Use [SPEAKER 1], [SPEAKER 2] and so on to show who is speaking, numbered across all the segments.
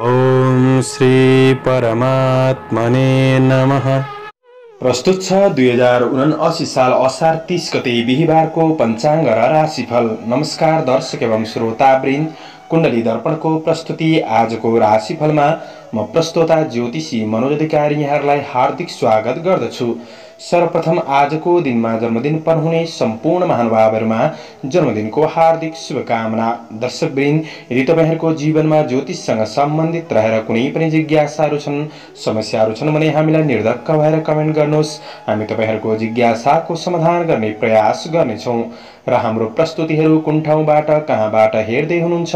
[SPEAKER 1] ॐ श्री परमात्मने नमः। प्रस्तुत छ दुई हजार उनासी साल असार तिस गते बिहिबारको पञ्चाङ्ग र राशिफल। नमस्कार दर्शक एवं श्रोतावृन्द कुण्डली दर्पणको प्रस्तुति आजको राशिफलमा म प्रस्तोता ज्योतिषी मनोज अधिकारी यहाँहरूलाई हार्दिक स्वागत गर्दछु। सर्वप्रथम आजको दिनमा जन्मदिन पर्नुहुने सम्पूर्ण महानुभावहरूमा जन्मदिनको हार्दिक शुभकामना। दर्शकवृन्द यदि तपाईँहरूको जीवनमा ज्योतिषसँग सम्बन्धित रहेर कुनै पनि जिज्ञासाहरू छन् समस्याहरू छन् भने हामीलाई निर्धक्क भएर कमेन्ट गर्नुहोस्। हामी तपाईँहरूको जिज्ञासाको समाधान गर्ने प्रयास गर्नेछौँ। र हाम्रो प्रस्तुतिहरू कुन ठाउँबाट कहाँबाट हेर्दै हुनुहुन्छ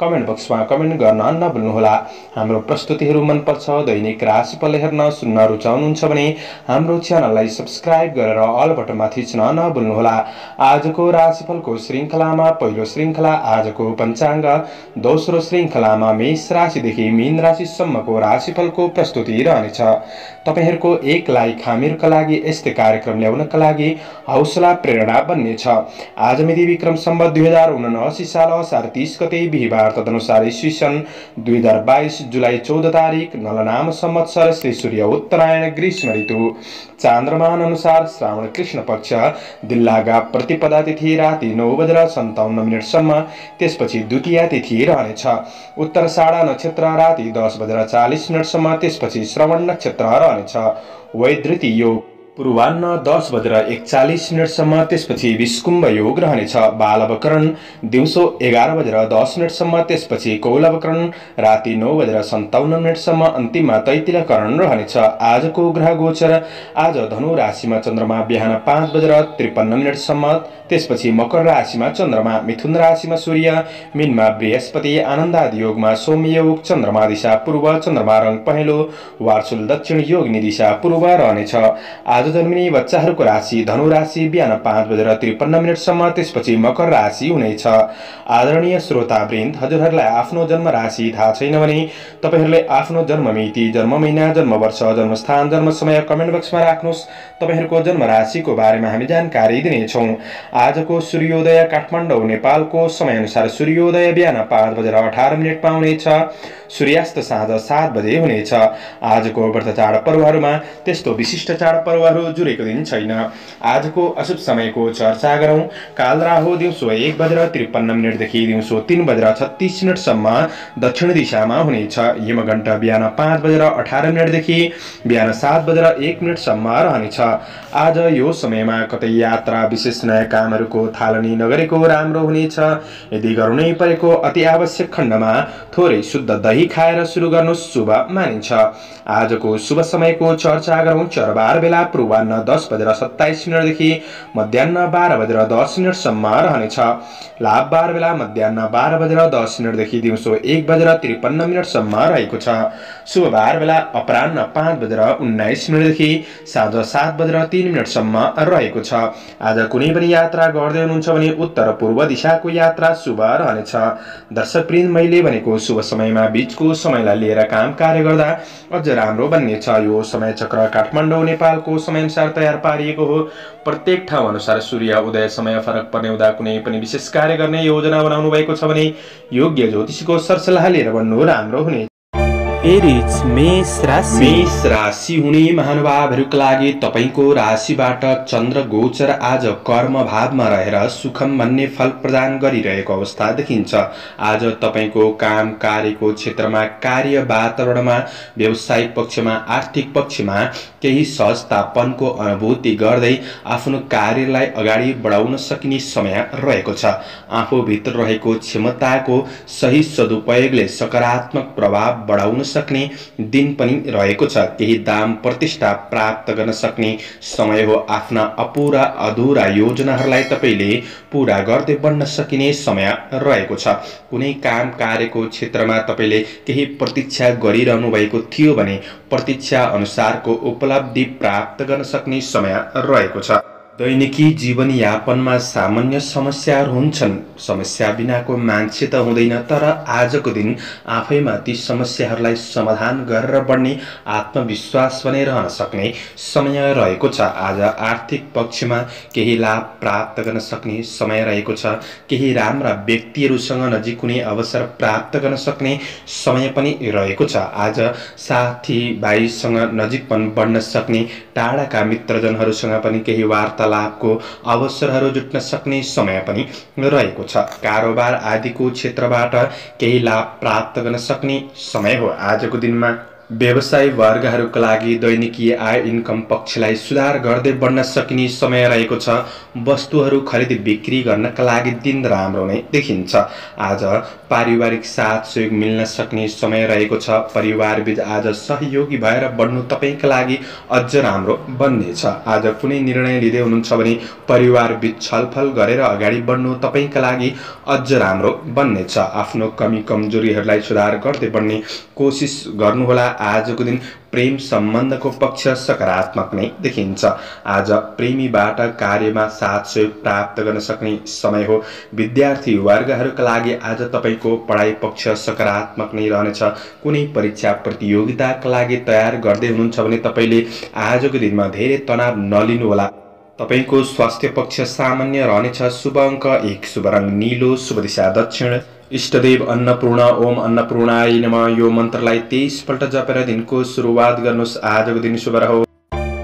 [SPEAKER 1] कमेन्ट बक्समा कमेन्ट गर्न नभुल्नुहोला। हाम्रो प्रस्तुतिहरू मनपर्छ दैनिक राशिफल हेर्न सुन्न रुचाउनुहुन्छ भने हाम्रो च्यानललाई सब्सक्राइब गरेर अल बटनमा थिच्न नभुल्नुहोला। आजको राशिफलको श्रृङ्खलामा पहिलो श्रृङ्खला आजको पञ्चाङ्ग। दोस्रो श्रृङ्खलामा मेष राशिदेखि मीन राशिसम्मको राशिफलको प्रस्तुति रहनेछ। तपाईँहरूको एक लाइक हामीहरूका लागि यस्तै कार्यक्रम ल्याउनका लागि हौसला प्रेरणा बन्नेछ। आज मिति विक्रम सम्बत दुई हजार उनासी साल असार तिस गते बिहिबार तदनुसार इस्वी सन् दुई हजार बाइस जुलाई चौध तारिक नलनाम संवत्सर श्री सूर्य उत्तरायण ग्रीष्म ऋतु। चान्द्रमान अनुसार श्रावण कृष्ण पक्ष दिल्लागा प्रतिपदा तिथि राति नौ बजेर सन्ताउन्न मिनटसम्म त्यसपछि द्वितीय तिथि रहनेछ। उत्तर साडा नक्षत्र राति दस बजेर चालिस मिनटसम्म त्यसपछि श्रवण नक्षत्र रहनेछ। वैधृति योग पूर्वान्न दस बजेर एकचालिस मिनटसम्म त्यसपछि विस्कुम्भ योग रहनेछ बालवकरण दिउँसो एघार बजेर दस मिनटसम्म त्यसपछि कौलवकरण। राति नौ बजेर सन्ताउन्न मिनटसम्म अन्तिममा तैतिलकरण रहनेछ आजको ग्रह गोचर। आज धनु राशिमा चन्द्रमा बिहान पाँच बजेर त्रिपन्न मिनटसम्म त्यसपछि मकर राशिमा चन्द्रमा मिथुन राशिमा सूर्य मिनमा बृहस्पति आनन्दादि योगमा सौम्य योग चन्द्रमा दिशा पूर्व चन्द्रमा रङ पहेँलो वार्सुल दक्षिण योगिनी दिशा पूर्व रहनेछ जन्मिने बच्चाहरूको राशि धनु राशि बिहान पाँच बजेर त्रिपन्न मिनटसम्म त्यसपछि मकर राशि हुनेछ। आदरणीय श्रोतावृन्द हजुरहरूलाई आफ्नो जन्म राशि थाहा छैन भने तपाईँहरूले आफ्नो जन्म मिति जन्म महिना जन्म वर्ष जन्मस्थान जन्म समय कमेन्ट बक्समा राख्नुहोस्। तपाईँहरूको जन्म राशिको बारेमा हामी जानकारी दिनेछौँ। आजको सूर्योदय काठमाडौँ नेपालको समयअनुसार सूर्योदय बिहान पाँच बजेर अठार मिनटमा हुनेछ। सूर्यास्त साँझ सात बजे हुनेछ। आजको व्रत चाडपर्वहरूमा त्यस्तो विशिष्ट चाडपर्वहरू जुरेको दिन छैन। आजको अशुभ समयको चर्चा गरौँ। काल राहु दिउँसो एक बजेर त्रिपन्न मिनटदेखि दिउँसो तिन बजेर छत्तिस मिनटसम्म दक्षिण दिशामा हुनेछ। यमघण्ट बिहान पाँच बजेर अठार मिनटदेखि बिहान सात बजेर एक मिनटसम्म रहनेछ। आज यो समयमा कतै यात्रा विशेष नयाँ कामहरूको थालनी नगरेको राम्रो हुनेछ। यदि गर्नै परेको अति आवश्यक खण्डमा थोरै शुद्ध दही खाएर सुरु गर्नु शुभ मानिन्छ। आजको शुभ समयको चर्चा गरौँ। चरबार बेला पूर्वान्न दस बजेर सत्ताइस मिनटदेखि मध्याह बाह्र बजेर दस मिनटसम्म रहनेछ। लाभ बार बेला मध्याह बाह्र बजेर दस मिनटदेखि दिउँसो एक बजेर त्रिपन्न मिनटसम्म रहेको छ। शुभ बार बेला अपरान्न पाँच बजेर उन्नाइस मिनटदेखि साँझ सात बजेर तिन मिनटसम्म रहेको छ। आज कुनै पनि यात्रा गर्दै हुनुहुन्छ भने उत्तर पूर्व दिशाको यात्रा शुभ रहनेछ। दर्शकवृन्द मैले भनेको शुभ समयमा बिचको समयलाई लिएर काम कार्य गर्दा अझ राम्रो बन्नेछ। यो समय चक्र काठमाडौँ नेपालको समयअनुसार तयार पारिएको हो। प्रत्येक ठाउँ अनुसार सूर्य उदय समय फरक पर्ने हुँदा कुनै पनि विशेष कार्य गर्ने योजना बनाउनु भएको छ भने योग्य ज्योतिषीको सरसल्लाह लिएर बन्नु राम्रो हुने
[SPEAKER 2] एरिज मेष राशि।
[SPEAKER 1] मेष राशि हुने महानुभावहरूका लागि तपाईँको राशिबाट चन्द्र गोचर आज कर्म भावमा रहेर सुखम भन्ने फल प्रदान गरिरहेको अवस्था देखिन्छ। आज तपाईँको काम कार्यको क्षेत्रमा कार्य वातावरणमा व्यावसायिक पक्षमा आर्थिक पक्षमा केही सहजतापनको अनुभूति गर्दै आफ्नो कार्यलाई अगाडि बढाउन सकिने समय रहेको छ। आफूभित्र रहेको क्षमताको सही सदुपयोगले सकारात्मक प्रभाव बढाउन सक्ने दिन पनि रहेको छ। केही दाम प्रतिष्ठा प्राप्त गर्न सक्ने समय हो। आफ्ना अपुरा अधुरा योजनाहरूलाई तपाईँले पुरा गर्दै बढ्न सकिने समय रहेको छ। कुनै काम कार्यको क्षेत्रमा तपाईँले केही प्रतीक्षा गरिरहनु भएको थियो भने प्रतीक्षा अनुसारको उपलब्धि प्राप्त गर्न सक्ने समय रहेको छ। दैनिकी जीवनयापनमा सामान्य समस्याहरू हुन्छन्। समस्या बिनाको मान्छे त हुँदैन तर आजको दिन आफैमा ती समस्याहरूलाई समाधान गरेर बढ्ने आत्मविश्वास पनि रहन सक्ने समय रहेको छ। आज आर्थिक पक्षमा केही लाभ प्राप्त गर्न सक्ने समय रहेको छ। केही राम्रा व्यक्तिहरूसँग नजिक कुनै अवसर प्राप्त गर्न सक्ने समय पनि रहेको छ। आज साथीभाइसँग नजिकपन बढ्न सक्ने टाढाका मित्रजनहरूसँग पनि केही वार्तालापको अवसरहरू जुट्न सक्ने समय पनि रहेको छ। कारोबार आदिको क्षेत्रबाट केही लाभ प्राप्त गर्न सक्ने समय हो। आजको दिनमा व्यवसाय वर्गहरूका लागि दैनिकीय आय इन्कम पक्षलाई सुधार गर्दै बढ्न सकिने समय रहेको छ। वस्तुहरू खरिद बिक्री गर्नका लागि दिन राम्रो नै देखिन्छ। आज पारिवारिक साथ सहयोग मिल्न सक्ने समय रहेको छ। परिवारबीच आज सहयोगी भएर बढ्नु तपाईँका लागि अझ राम्रो बन्नेछ। आज कुनै निर्णय लिँदै हुनुहुन्छ भने परिवारबीच छलफल गरेर अगाडि बढ्नु तपाईँका लागि अझ राम्रो बन्नेछ। आफ्नो कमी कमजोरीहरूलाई सुधार गर्दै बढ्ने कोसिस गर्नुहोला। आजको दिन प्रेम सम्बन्धको पक्ष सकारात्मक नै देखिन्छ। आज प्रेमीबाट कार्यमा साथ सहयोग प्राप्त गर्न सक्ने समय हो। विद्यार्थी वर्गहरूका लागि आज तपाईँको पढाइ पक्ष सकारात्मक नै रहनेछ। कुनै परीक्षा प्रतियोगिताका लागि तयार गर्दै हुनुहुन्छ भने तपाईँले आजको दिनमा धेरै तनाव नलिनुहोला। तपाईँको स्वास्थ्य पक्ष सामान्य रहनेछ। शुभ अङ्क एक शुभ रङ निलो शुभ दिशा दक्षिण। इष्टदेव अन्नपूर्ण ओम अन्नपूर्णाय नम यो मन्त्रलाई तेइसपल्ट जपेर दिनको सुरुवात गर्नुहोस्। आजको दिन शुभ रहोस्।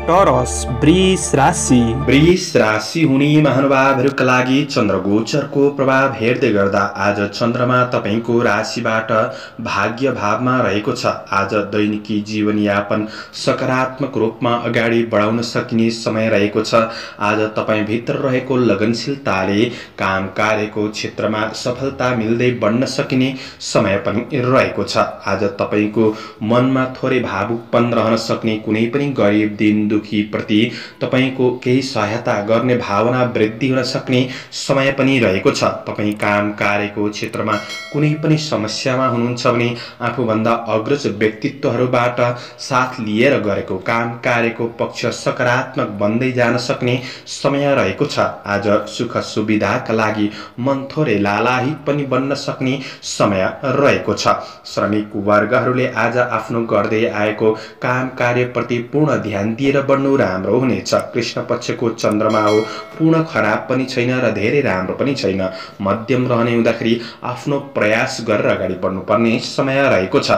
[SPEAKER 2] टरस वृष राशि
[SPEAKER 1] वृष राशि हुने महानुभावहरूका लागि चन्द्रगोचरको प्रभाव हेर्दै गर्दा आज चन्द्रमा तपाईँको राशिबाट भाग्य भावमा रहेको छ। आज दैनिकी जीवनयापन सकारात्मक रूपमा अगाडि बढाउन सकिने समय रहेको छ। आज तपाईँभित्र रहेको लगनशीलताले काम कार्यको क्षेत्रमा सफलता मिल्दै बढ्न सकिने समय पनि रहेको छ। आज तपाईँको मनमा थोरै भावुकपन रहन सक्ने कुनै पनि गरिब दिन दुखीप्रति तपाईँको केही सहायता गर्ने भावना वृद्धि हुन सक्ने समय पनि रहेको छ। तपाईँ काम कार्यको क्षेत्रमा कुनै पनि समस्यामा हुनुहुन्छ भने आफूभन्दा अग्रज व्यक्तित्वहरूबाट साथ लिएर गरेको काम कार्यको पक्ष सकारात्मक बन्दै जान सक्ने समय रहेको छ। आज सुख सुविधाका लागि मन थोरै लालाहित पनि बन्न सक्ने समय रहेको छ। श्रमिक वर्गहरूले आज आफ्नो गर्दै आएको काम कार्यप्रति पूर्ण ध्यान दिएर बढ्नु राम्रो हुनेछ कृष्ण पक्षको चन्द्रमा हो पूर्ण खराब पनि छैन र धेरै राम्रो पनि छैन। मध्यम रहने हुँदाखेरि आफ्नो प्रयास गरेर अगाडि बढ्नुपर्ने समय रहेको छ।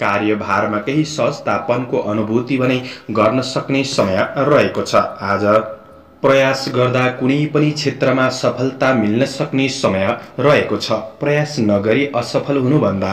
[SPEAKER 1] कार्यभारमा केही सहजतापनको अनुभूति भने गर्न सक्ने समय रहेको छ। आज प्रयास गर्दा कुनै पनि क्षेत्रमा सफलता मिल्न सक्ने समय रहेको छ। प्रयास नगरी असफल हुनुभन्दा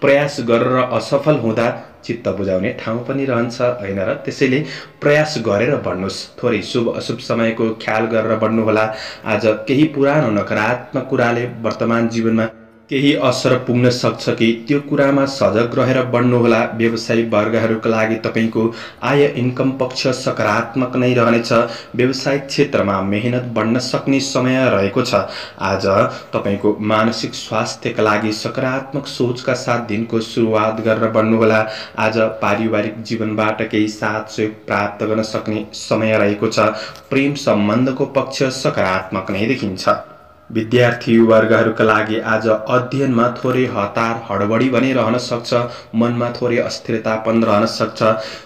[SPEAKER 1] प्रयास गरेर असफल हुँदा चित्त बुझाउने ठाउँ पनि रहन्छ होइन र त्यसैले प्रयास गरेर बढ्नुहोस्। थोरै शुभ अशुभ समयको ख्याल गरेर बढ्नुहोला। आज केही पुरानो नकारात्मक कुराले वर्तमान जीवनमा केही असर पुग्न सक्छ कि त्यो कुरामा सजग रहेर बढ्नुहोला। व्यवसायिक वर्गहरूका लागि तपाईँको आय इन्कम पक्ष सकारात्मक नै रहनेछ। व्यवसायिक क्षेत्रमा मेहनत बढ्न सक्ने समय रहेको छ। आज तपाईँको मानसिक स्वास्थ्यका लागि सकारात्मक सोचका साथ दिनको सुरुवात गरेर बढ्नुहोला। आज पारिवारिक जीवनबाट केही साथ सहयोग प्राप्त गर्न सक्ने समय रहेको छ। प्रेम सम्बन्धको पक्ष सकारात्मक नै देखिन्छ। विद्यार्थी वर्गहरूका लागि आज अध्ययनमा थोरै हतार हडबडी पनि रहन सक्छ मनमा थोरै अस्थिरतापन रहन सक्छ।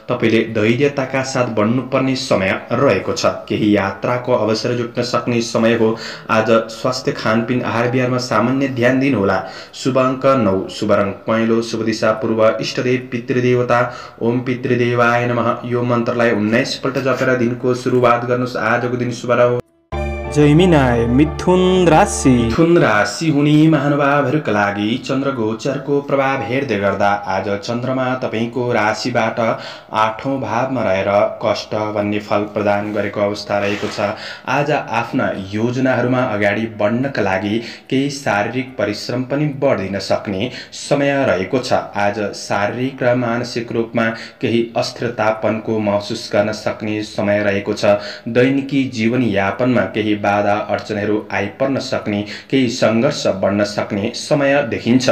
[SPEAKER 1] तपाईँले धैर्यताका साथ बढ्नुपर्ने समय रहेको छ। केही यात्राको अवसर जुट्न सक्ने समय हो। आज स्वास्थ्य खानपिन आहार बिहारमा सामान्य ध्यान दिनुहोला। शुभ अङ्क नौ। शुभ रङ पहेँलो। शुभ दिशा पूर्व इष्टदेव पितृदेवता। ओम पितृदेवाय नमः। यो मन्त्रलाई उन्नाइसपल्ट जपेर दिनको सुरुवात गर्नुहोस्। आजको दिन शुभ रहोस्
[SPEAKER 2] जैमिनाय मिथुन राशि
[SPEAKER 1] मिथुन राशि हुने महानुभावहरूका लागि चन्द्र गोचरको प्रभाव हेर्दै गर्दा आज चन्द्रमा तपाईँको राशिबाट आठौँ भावमा रहेर कष्ट भन्ने फल प्रदान गरेको अवस्था रहेको छ आज आफ्ना योजनाहरूमा अगाडि बढ्नका लागि केही शारीरिक परिश्रम पनि बढिन सक्ने समय रहेको छ आज शारीरिक र मानसिक रूपमा केही अस्थिरतापनको महसुस गर्न सक्ने समय रहेको छ दैनिकी जीवनयापनमा केही बाधा अडचनहरू आइपर्न सक्ने केही सङ्घर्ष बढ्न सक्ने समय देखिन्छ।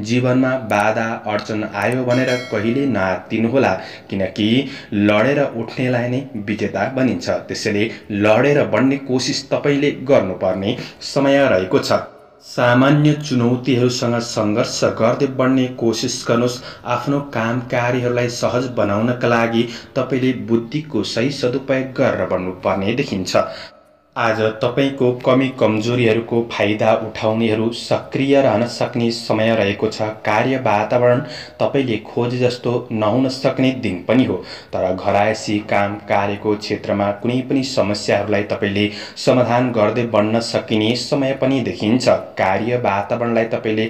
[SPEAKER 1] जीवनमा बाधा अडचन आयो भनेर कहिले नआत्तिनुहोला किनकि लडेर उठ्नेलाई नै विजेता बनिन्छ। त्यसैले लडेर बढ्ने कोसिस तपाईँले गर्नुपर्ने समय रहेको छ। सामान्य चुनौतीहरूसँग सङ्घर्ष गर्दै बढ्ने कोसिस गर्नुहोस्। आफ्नो काम कार्यहरूलाई सहज बनाउनका लागि तपाईँले बुद्धिको सही सदुपयोग गरेर बढ्नुपर्ने देखिन्छ। आज तपाईँको कमी कमजोरीहरूको फाइदा उठाउनेहरू सक्रिय रहन सक्ने समय रहेको छ। कार्य वातावरण तपाईँले खोजे जस्तो नहुन सक्ने दिन पनि हो। तर घरायसी काम कार्यको क्षेत्रमा कुनै पनि समस्याहरूलाई तपाईँले समाधान गर्दै बढ्न सकिने समय पनि देखिन्छ। कार्य वातावरणलाई तपाईँले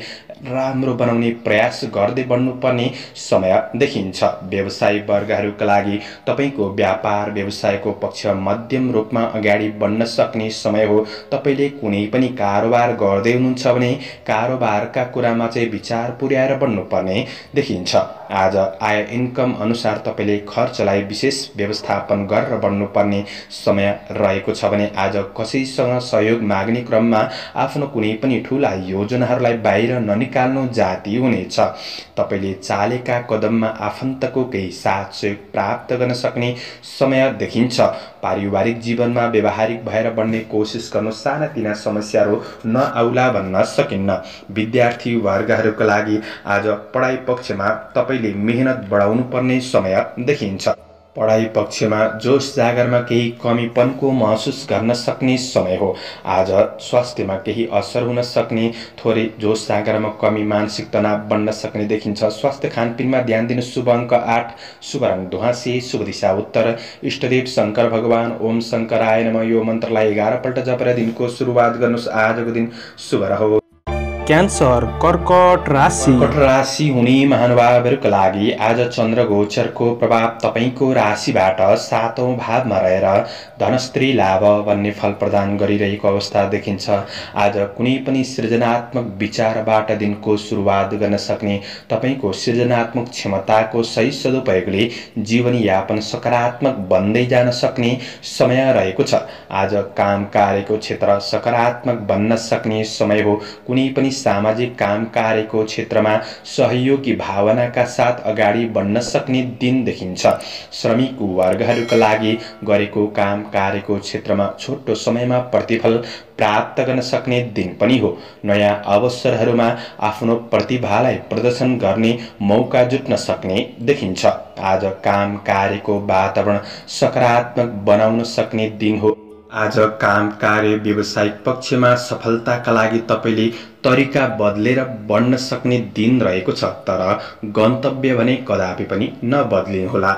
[SPEAKER 1] राम्रो बनाउने प्रयास गर्दै बढ्नुपर्ने समय देखिन्छ। व्यवसायी वर्गहरूका लागि तपाईँको व्यापार व्यवसायको पक्ष मध्यम रूपमा अगाडि बढ्न सक्ने समय हो। तपाईँले कुनै पनि कारोबार गर्दै हुनुहुन्छ भने कारोबारका कुरामा चाहिँ विचार पुर्याएर बढ्नुपर्ने देखिन्छ। आज आय इन्कम अनुसार तपाईँले खर्चलाई विशेष व्यवस्थापन गरेर बढ्नुपर्ने समय रहेको छ भने आज कसैसँग सहयोग माग्ने क्रममा आफ्नो कुनै पनि ठुला योजनाहरूलाई बाहिर ननि निकाल्नु जाति हुनेछ। तपाईँले चालेका कदममा आफन्तको केही साथ सहयोग प्राप्त गर्न सक्ने समय देखिन्छ। पारिवारिक जीवनमा व्यवहारिक भएर बढ्ने कोसिस गर्नु सानातिना समस्याहरू नआउला भन्न सकिन्न। विद्यार्थी वर्गहरूका लागि आज पढाइ पक्षमा तपाईँले मेहनत बढाउनु पर्ने समय देखिन्छ। पढाइ पक्षमा जोस जागरमा केही कमीपनको महसुस गर्न सक्ने समय हो। आज स्वास्थ्यमा केही असर हुन सक्ने थोरै जोस जागरमा कमी मानसिक तनाव बढ्न सक्ने देखिन्छ। स्वास्थ्य खानपिनमा ध्यान दिनु शुभ अङ्क आठ। शुभ रङ धुवासी शुभ दिशा उत्तर। इष्टदेव शङ्कर भगवान ओम शङ्कराय नम। यो मन्त्रलाई एघारपल्ट जपेर दिनको सुरुवात गर्नुहोस्। आजको दिन शुभ रहोस्।
[SPEAKER 2] क्यान्सर कर्कट राशि।
[SPEAKER 1] कर्कट राशि हुने महानुभावहरूका लागि आज चन्द्र गोचरको प्रभाव तपाईँको राशिबाट सातौँ भावमा रहेर धनस्त्री लाभ भन्ने फल प्रदान गरिरहेको अवस्था देखिन्छ। आज कुनै पनि सृजनात्मक विचारबाट दिनको सुरुवात गर्न सक्ने तपाईँको सृजनात्मक क्षमताको सही सदुपयोगले जीवनयापन सकारात्मक बन्दै जान सक्ने समय रहेको छ। आज काम कार्यको क्षेत्र सकारात्मक बन्न सक्ने समय हो। कुनै पनि सामाजिक काम कार्यको क्षेत्रमा सहयोगी भावनाका साथ अगाडि बढ्न सक्ने दिन देखिन्छ। श्रमिक वर्गहरूका लागि गरेको काम कार्यको क्षेत्रमा छोटो समयमा प्रतिफल प्राप्त गर्न सक्ने दिन पनि हो। नयाँ अवसरहरूमा आफ्नो प्रतिभालाई प्रदर्शन गर्ने मौका जुट्न सक्ने देखिन्छ। आज काम कार्यको वातावरण सकारात्मक बनाउन सक्ने दिन हो। आज काम कार्य व्यावसायिक पक्षमा सफलताका लागि तपाईँले तरिका बदलेर बढ्न सक्ने दिन रहेको छ तर गन्तव्य भने कदापि पनि नबदलिनुहोला।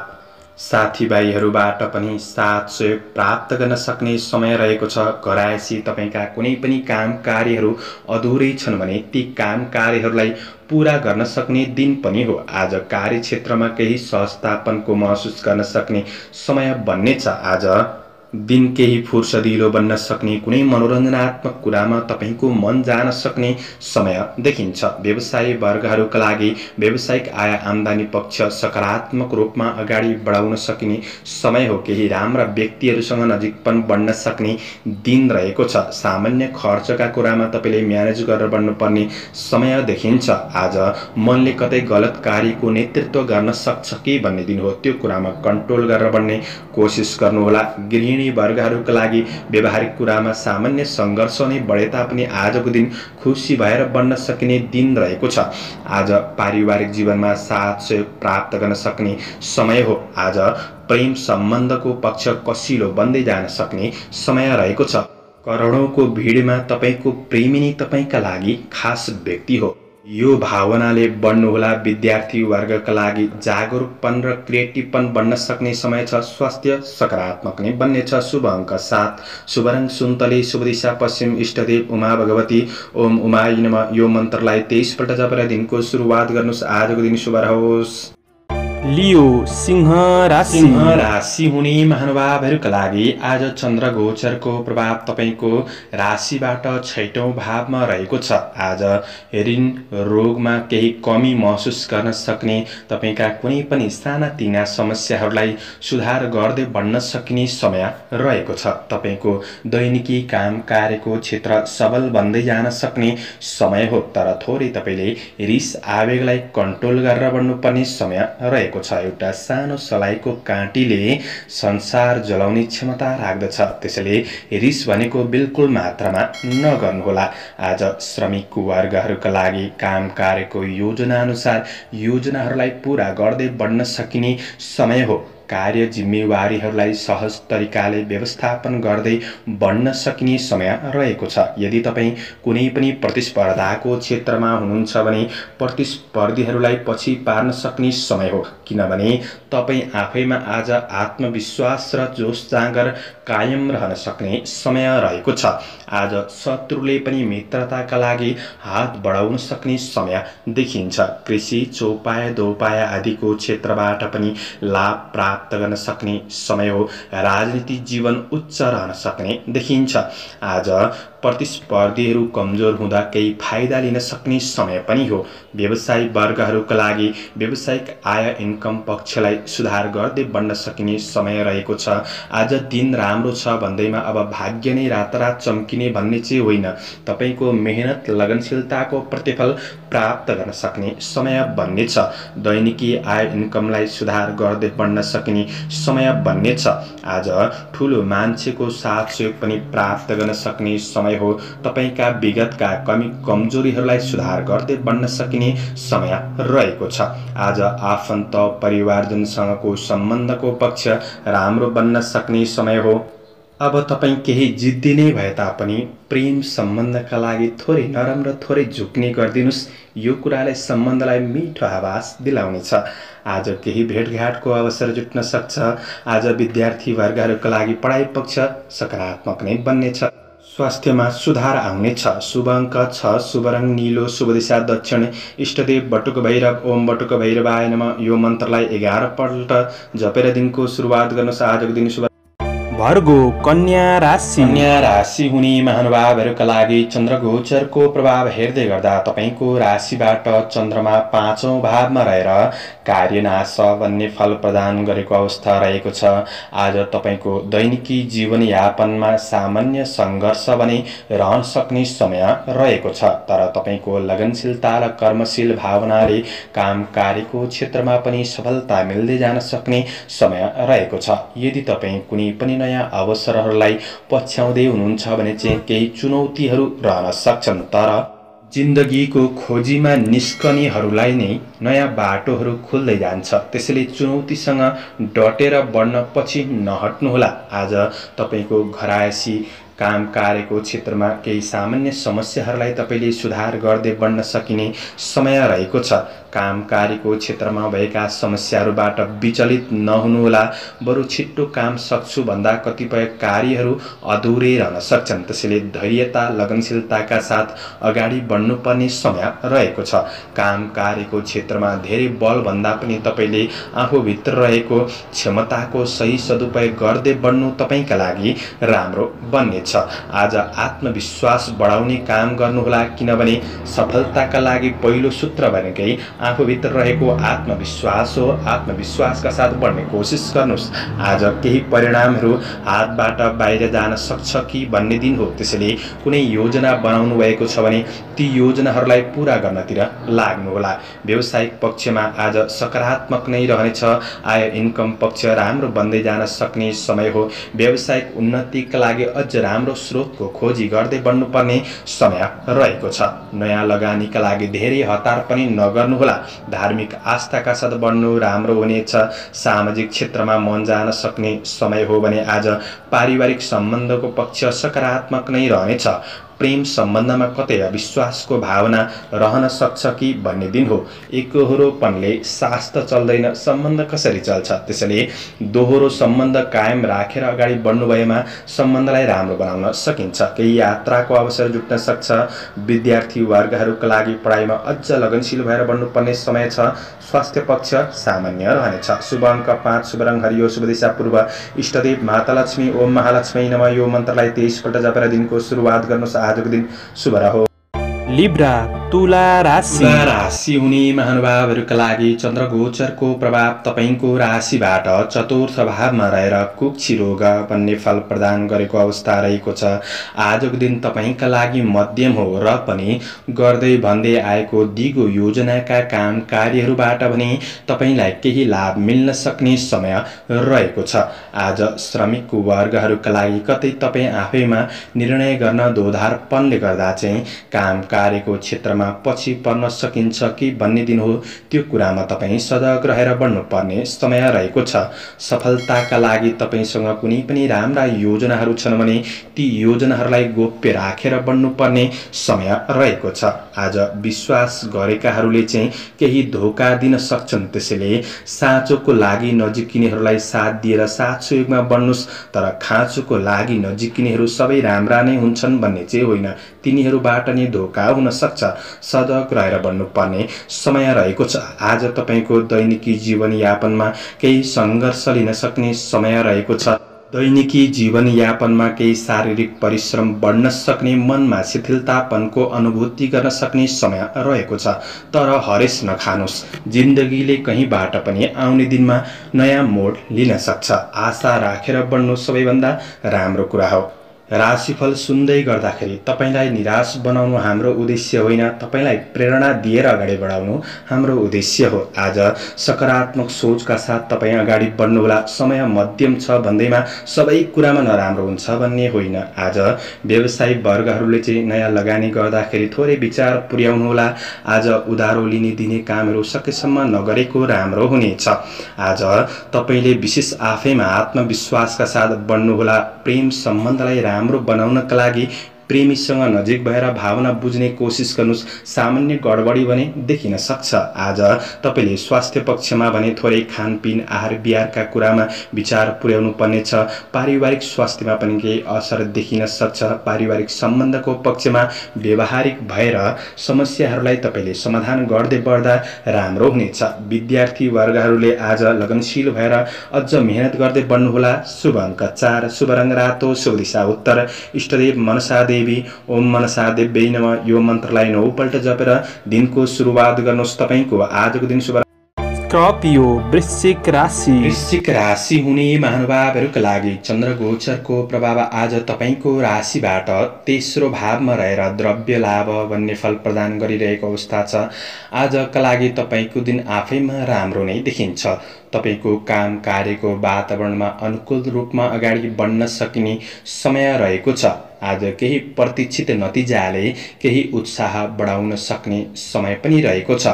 [SPEAKER 1] साथीभाइहरूबाट पनि साथ सहयोग प्राप्त गर्न सक्ने समय रहेको छ। घराएसी तपाईँका कुनै पनि काम कार्यहरू अधुरै छन् भने ती काम कार्यहरूलाई पुरा गर्न सक्ने दिन पनि हो। आज कार्यक्षेत्रमा केही सहजतापनको महसुस गर्न सक्ने समय बन्नेछ आज दिन केही फुर्सदिलो बन्न सक्ने कुनै मनोरञ्जनात्मक कुरामा तपाईँको मन जान सक्ने समय देखिन्छ। व्यवसायी वर्गहरूका लागि व्यावसायिक आय आम्दानी पक्ष सकारात्मक रूपमा अगाडि बढाउन सकिने समय हो। केही राम्रा व्यक्तिहरूसँग नजिकपन बढ्न सक्ने दिन रहेको छ। सामान्य खर्चका कुरामा तपाईँले म्यानेज गरेर बढ्नुपर्ने समय देखिन्छ। आज मनले कतै गलत कार्यको नेतृत्व गर्न सक्छ कि भन्ने दिन हो। त्यो कुरामा कन्ट्रोल गरेर बढ्ने कोसिस गर्नुहोला। गृहिणी गृहिणी वर्गहरूका लागि व्यवहारिक कुरामा सामान्य सङ्घर्ष नै बढे तापनि आजको दिन खुसी भएर बन्न सकिने दिन रहेको छ। आज पारिवारिक जीवनमा साथ सहयोग प्राप्त गर्न सक्ने समय हो। आज प्रेम सम्बन्धको पक्ष कसिलो बन्दै जान सक्ने समय रहेको छ। करोडौँको भिडमा तपाईँको प्रेमी नै तपाईँका लागि खास व्यक्ति हो। यो भावनाले बढ्नुहोला विद्यार्थी वर्गका लागि जागरुकपन र क्रिएटिभपन बन्न सक्ने समय छ। स्वास्थ्य सकारात्मक नै बन्नेछ शुभ अङ्क सात। शुभ रङ सुन्तले शुभ दिशा पश्चिम इष्टदेव उमा भगवती। ओम उमा नम। यो मन्त्रलाई तेइसपल्ट जपेर दिनको सुरुवात गर्नुहोस्। आजको दिन शुभ रहोस्।
[SPEAKER 2] लियो सिंह राशि
[SPEAKER 1] सिंह राशि हुने महानुभावहरूका लागि आज चन्द्र गोचरको प्रभाव तपाईँको राशिबाट छैटौँ भावमा रहेको छ आज ऋण रोगमा केही कमी महसुस गर्न सक्ने तपाईँका कुनै पनि सानातिना समस्याहरूलाई सुधार गर्दै बढ्न सकिने समय रहेको छ तपाईँको दैनिकी काम कार्यको क्षेत्र सबल बन्दै जान सक्ने समय हो तर थोरै तपाईँले रिस आवेगलाई कन्ट्रोल गरेर बढ्नुपर्ने समय रहेको रहेको छ एउटा सानो सलाइको काँटीले संसार जलाउने क्षमता राख्दछ। त्यसैले रिस भनेको बिल्कुल मात्रामा नगर्नुहोला। आज श्रमिक वर्गहरूका लागि काम कार्यको योजनाअनुसार योजनाहरूलाई पुरा गर्दै बढ्न सकिने समय हो। कार्य जिम्मेवारीहरूलाई सहज तरिकाले व्यवस्थापन गर्दै बढ्न सकिने समय रहेको छ। यदि तपाईँ कुनै पनि प्रतिस्पर्धाको क्षेत्रमा हुनुहुन्छ भने प्रतिस्पर्धीहरूलाई पछि पार्न सक्ने समय हो किनभने तपाईँ आफैमा आज आत्मविश्वास र जोस जाँगर कायम रहन सक्ने समय रहेको छ। आज शत्रुले पनि मित्रताका लागि हात बढाउन सक्ने समय देखिन्छ। कृषि चौपाय दोपाय आदिको क्षेत्रबाट पनि लाभ प्राप्त गर्न सक्ने समय हो। राजनीतिक जीवन उच्च रहन सक्ने देखिन्छ। आज प्रतिस्पर्धीहरू कमजोर हुँदा केही फाइदा लिन सक्ने समय पनि हो। व्यवसायी वर्गहरूका लागि व्यावसायिक आय इन्कम पक्षलाई सुधार गर्दै बढ्न सकिने समय रहेको छ। आज दिन राम्रो छ भन्दैमा अब भाग्य नै रातारात चम्किने भन्ने चाहिँ होइन। तपाईँको मेहनत लगनशीलताको प्रतिफल प्राप्त गर्न सक्ने समय बन्ने छ। दैनिकी आय इन्कमलाई सुधार गर्दै बढ्न सकिने समय बन्ने छ। आज ठुलो मान्छेको साथ सहयोग पनि प्राप्त गर्न सक्ने समय समय हो तपाईँका विगतका कमी कमजोरीहरूलाई सुधार गर्दै बढ्न सकिने समय रहेको छ। आज आफन्त परिवारजनसँगको सम्बन्धको पक्ष राम्रो बन्न सक्ने समय हो। अब तपाईँ केही जिद्दी नै भए तापनि प्रेम सम्बन्धका लागि थोरै नरम र थोरै झुक्ने गरिदिनुहोस्। यो कुराले सम्बन्धलाई मिठो आवाज दिलाउनेछ। आज केही भेटघाटको अवसर जुट्न सक्छ। आज विद्यार्थी वर्गहरूका लागि पढाइ पक्ष सकारात्मक नै बन्नेछ। स्वास्थ्यमा सुधार आउनेछ। शुभ अङ्क छ शुभ रङ निलो शुभ दिशा दक्षिण इष्टदेव बटुक भैरव ओम बटुक भैरवाय नम। यो मन्त्रलाई एघारपल्ट जपेर दिनको सुरुवात गर्नुहोस् आजको दिन शुभ
[SPEAKER 2] भर्गो कन्या राशि।
[SPEAKER 1] कन्या राशि हुने महानुभावहरूका लागि चन्द्रगोचरको प्रभाव हेर्दै गर्दा तपाईँको राशिबाट चन्द्रमा पाँचौँ भावमा रहेर कार्यनाश भन्ने फल प्रदान गरेको अवस्था रहेको छ। आज तपाईँको दैनिकी जीवनयापनमा सामान्य सङ्घर्ष भने रहन सक्ने समय रहेको छ। तर तपाईँको लगनशीलता र कर्मशील भावनाले काम कार्यको क्षेत्रमा पनि सफलता मिल्दै जान सक्ने समय रहेको छ। यदि तपाईँ कुनै पनि नयाँ अवसरहरूलाई पछ्याउँदै हुनुहुन्छ भने चाहिँ केही चुनौतीहरू रहन सक्छन्। तर जिन्दगीको खोजीमा निस्कनेहरूलाई नै नयाँ बाटोहरू खुल्दै जान्छ। त्यसैले चुनौतीसँग डटेर बढ्न पछि नहट्नुहोला। आज तपाईँको घरायसी काम कार्यको क्षेत्रमा केही सामान्य समस्याहरूलाई तपाईँले सुधार गर्दै बढ्न सकिने समय रहेको छ। काम कार्यको क्षेत्रमा भएका समस्याहरूबाट विचलित नहुनुहोला। बरु छिट्टो काम सक्छु भन्दा कतिपय कार्यहरू अधुरै रहन सक्छन्। त्यसैले धैर्यता लगनशीलताका साथ अगाडि बढ्नुपर्ने समय रहेको छ। काम कार्यको क्षेत्रमा धेरै बलभन्दा पनि तपाईँले आफूभित्र रहेको क्षमताको सही सदुपयोग गर्दै बढ्नु तपाईँका लागि राम्रो बन्नेछ। आज आत्मविश्वास बढाउने काम गर्नुहोला किनभने सफलताका लागि पहिलो सूत्र भनेकै आफूभित्र रहेको आत्मविश्वास हो। आत्मविश्वासका साथ बढ्ने कोसिस गर्नुहोस्। आज केही परिणामहरू हातबाट बाहिर जान सक्छ कि भन्ने दिन हो। त्यसैले कुनै योजना बनाउनु भएको छ भने ती योजनाहरूलाई पुरा गर्नतिर लाग्नुहोला व्यावसायिक पक्षमा आज सकारात्मक नै रहनेछ। आय इन्कम पक्ष राम्रो बन्दै जान सक्ने समय हो। व्यावसायिक उन्नतिका लागि अझ राम्रो स्रोतको खोजी गर्दै बढ्नुपर्ने समय रहेको छ। नयाँ लगानीका लागि धेरै हतार पनि नगर्नुहोला होला। धार्मिक आस्थाका साथ बढ्नु राम्रो हुनेछ। सामाजिक क्षेत्रमा मन जान सक्ने समय हो भने आज पारिवारिक सम्बन्धको पक्ष सकारात्मक नै रहनेछ। प्रेम सम्बन्धमा कतै अविश्वासको भावना रहन सक्छ कि भन्ने दिन हो। एकहोरोपनले सास त चल्दैन सम्बन्ध कसरी चल्छ? त्यसैले दोहोरो सम्बन्ध कायम राखेर अगाडि बढ्नुभएमा सम्बन्धलाई राम्रो बनाउन सकिन्छ। केही यात्राको अवसर जुट्न सक्छ। विद्यार्थी वर्गहरूका लागि पढाइमा अझ लगनशील भएर बढ्नुपर्ने समय छ। स्वास्थ्य पक्ष सामान्य रहनेछ। शुभ अङ्क पाँच शुभ रङ हरियो शुभ दिशा पूर्व। इष्टदेव माता लक्ष्मी ओम महालक्ष्मी नम। यो मन्त्रलाई तेइसपल्ट जपेर दिनको सुरुवात गर्नुहोस्। आजको दिन शुभ रहो।
[SPEAKER 2] लिब्रा तुला राशि
[SPEAKER 1] राशि हुने महानुभावहरूका लागि चन्द्रगोचरको प्रभाव तपाईँको राशिबाट चतुर्थ भावमा रहेर कुक्षी रोग भन्ने फल प्रदान गरेको अवस्था रहेको छ आजको दिन तपाईँका लागि मध्यम हो र पनि गर्दै भन्दै आएको दिगो योजनाका काम कार्यहरूबाट भने तपाईँलाई केही लाभ मिल्न सक्ने समय रहेको छ आज श्रमिक वर्गहरूका लागि कतै तपाईँ आफैमा निर्णय गर्न दोधारपनले गर्दा चाहिँ काम कार्यको क्षेत्रमा पछि पर्न सकिन्छ कि भन्ने दिन हो त्यो कुरामा तपाईँ सजग रहेर बढ्नुपर्ने समय रहेको छ। सफलताका लागि तपाईँसँग कुनै पनि राम्रा योजनाहरू छन् भने ती योजनाहरूलाई गोप्य राखेर बढ्नुपर्ने समय रहेको छ। आज विश्वास गरेकाहरूले चाहिँ केही धोका दिन सक्छन्। त्यसैले साँचोको लागि नजिकिनेहरूलाई साथ दिएर साथ सहयोगमा बढ्नुहोस्। तर खाँचोको लागि नजिकिनेहरू सबै राम्रा नै हुन्छन् भन्ने चाहिँ होइन। तिनीहरूबाट नै धोका हुन सक्छ। सजग रहेर बढ्नुपर्ने समय रहेको छ। आज तपाईँको दैनिकी जीवनयापनमा केही सङ्घर्ष लिन सक्ने समय रहेको छ। दैनिकी जीवनयापनमा केही शारीरिक परिश्रम बढ्न सक्ने मनमा शिथिलतापनको अनुभूति गर्न सक्ने समय रहेको छ। तर हरेस नखानुहोस् जिन्दगीले कहीँबाट पनि आउने दिनमा नयाँ मोड लिन सक्छ। आशा राखेर बढ्नु सबैभन्दा राम्रो कुरा हो। राशिफल सुन्दै गर्दाखेरि तपाईँलाई निराश बनाउनु हाम्रो उद्देश्य होइन। तपाईँलाई प्रेरणा दिएर अगाडि बढाउनु हाम्रो उद्देश्य हो। आज सकारात्मक सोचका साथ तपाईँ अगाडि बढ्नुहोला। समय मध्यम छ भन्दैमा सबै कुरामा नराम्रो हुन्छ भन्ने होइन। आज व्यवसायी वर्गहरूले चाहिँ नयाँ लगानी गर्दाखेरि थोरै विचार पुर्याउनुहोला। आज उधारो लिने दिने कामहरू सकेसम्म नगरेको राम्रो हुनेछ। आज तपाईँले विशेष आफैमा आत्मविश्वासका साथ बढ्नुहोला। प्रेम सम्बन्धलाई राम्रो बनाउनका लागि प्रेमीसँग नजिक भएर भावना बुझ्ने कोसिस गर्नुहोस् सामान्य गडबडी भने देखिन सक्छ। आज तपाईँले स्वास्थ्य पक्षमा भने थोरै खानपिन आहार बिहारका कुरामा विचार पुर्याउनु पर्नेछ पारिवारिक स्वास्थ्यमा पनि केही असर देखिन सक्छ। पारिवारिक सम्बन्धको पक्षमा व्यवहारिक भएर समस्याहरूलाई तपाईँले समाधान गर्दै बढ्दा राम्रो हुनेछ। विद्यार्थी वर्गहरूले आज लगनशील भएर अझ मेहनत गर्दै बढ्नुहोला। शुभ अङ्क चार शुभ रङ रातो शुभ दिशा उत्तर। इष्टदेव मनसादेव देवी ओम मनसा देव्यै नम यो मन्त्रलाई नौपल्ट जपेर दिनको सुरुवात गर्नुहोस् तपाईँको। आजको दिन शुभ
[SPEAKER 2] स्कर्पियो वृश्चिक राशि।
[SPEAKER 1] वृश्चिक राशि हुने महानुभावहरूका लागि चन्द्रगोचरको प्रभाव आज तपाईँको राशिबाट तेस्रो भावमा रहेर द्रव्य लाभ भन्ने फल प्रदान गरिरहेको अवस्था छ। आजका लागि तपाईँको दिन आफैमा राम्रो नै देखिन्छ। तपाईँको काम कार्यको वातावरणमा अनुकूल रूपमा अगाडि बढ्न सकिने समय रहेको छ। आज केही प्रतीक्षित नतिजाले केही उत्साह बढाउन सक्ने समय पनि रहेको छ।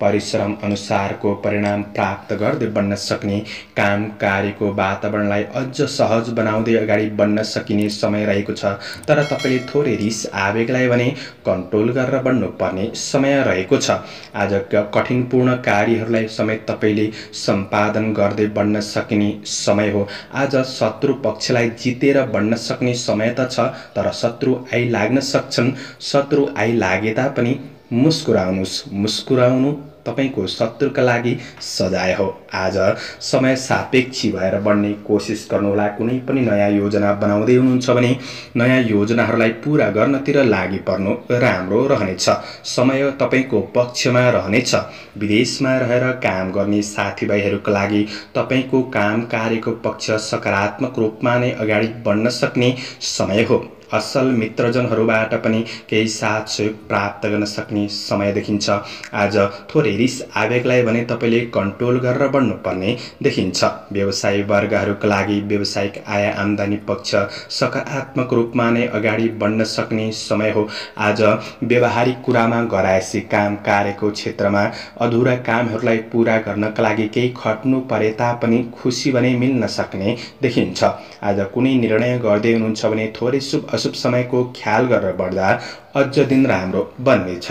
[SPEAKER 1] परिश्रम अनुसारको परिणाम प्राप्त गर्दै बढ्न सक्ने काम कार्यको वातावरणलाई अझ सहज बनाउँदै अगाडि बढ्न सकिने समय रहेको छ। तर तपाईँले थोरै रिस आवेगलाई भने कन्ट्रोल गरेर बढ्नुपर्ने समय रहेको छ। आज कठिनपूर्ण कार्यहरूलाई समेत तपाईँले सम्पादन गर्दै बढ्न सकिने समय हो। आज शत्रु पक्षलाई जितेर बढ्न सक्ने समय त छ तर शत्रु आइलाग्न सक्छन्। शत्रु आइलागे तापनि मुस्कुराउनुहोस् मुस्कुराउनु तपाईँको शत्रुका लागि सजाय हो। आज समय सापेक्षी भएर बढ्ने कोसिस गर्नुहोला। कुनै पनि नयाँ योजना बनाउँदै हुनुहुन्छ भने नयाँ योजनाहरूलाई पुरा गर्नतिर लागि पर्नु राम्रो रहनेछ। समय तपाईँको पक्षमा रहनेछ। विदेशमा रहेर काम गर्ने साथीभाइहरूका लागि तपाईँको काम कार्यको पक्ष सकारात्मक रूपमा नै अगाडि बढ्न सक्ने समय हो। असल मित्रजनहरूबाट पनि केही साथ सहयोग प्राप्त गर्न सक्ने समय देखिन्छ। आज थोरै रिस आवेगलाई भने तपाईँले कन्ट्रोल गरेर बढ्नुपर्ने देखिन्छ। व्यवसायी वर्गहरूका लागि व्यावसायिक आय आम्दानी पक्ष सकारात्मक रूपमा नै अगाडि बढ्न सक्ने समय हो। आज व्यवहारिक कुरामा गराएसी काम कार्यको क्षेत्रमा अधुरा कामहरूलाई पुरा गर्नका लागि केही खट्नु परे तापनि खुसी भने मिल्न सक्ने देखिन्छ। आज कुनै निर्णय गर्दै हुनुहुन्छ भने थोरै शुभ अशुभ समयको ख्याल गरेर बढ्दा अझ दिन राम्रो बन्नेछ।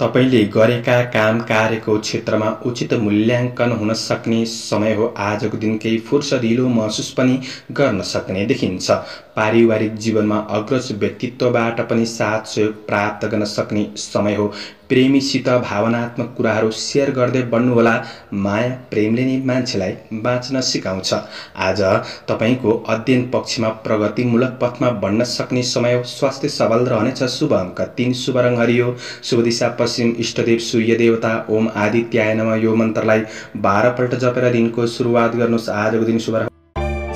[SPEAKER 1] तपाईँले गरेका काम कार्यको क्षेत्रमा उचित मूल्याङ्कन हुन सक्ने समय हो। आजको दिन केही फुर्सदिलो महसुस पनि गर्न सक्ने देखिन्छ। पारिवारिक जीवनमा अग्रज व्यक्तित्वबाट पनि साथ सहयोग प्राप्त गर्न सक्ने समय हो। प्रेमीसित भावनात्मक कुराहरू सेयर गर्दै बढ्नुहोला। माया प्रेमले नै मान्छेलाई बाँच्न सिकाउँछ। आज तपाईँको अध्ययन पक्षमा प्रगतिमूलक पथमा बढ्न सक्ने समय हो। स्वास्थ्य सबल रहनेछ। शुभ अङ्क तिन। शुभ रङ हरियो। शुभ दिशा पश्चिम इष्टदेव सूर्य देवता ओम आदित्याय नम। यो मन्त्रलाई बाह्रपल्ट जपेर दिनको सुरुवात गर्नुहोस्। आजको दिन शुभ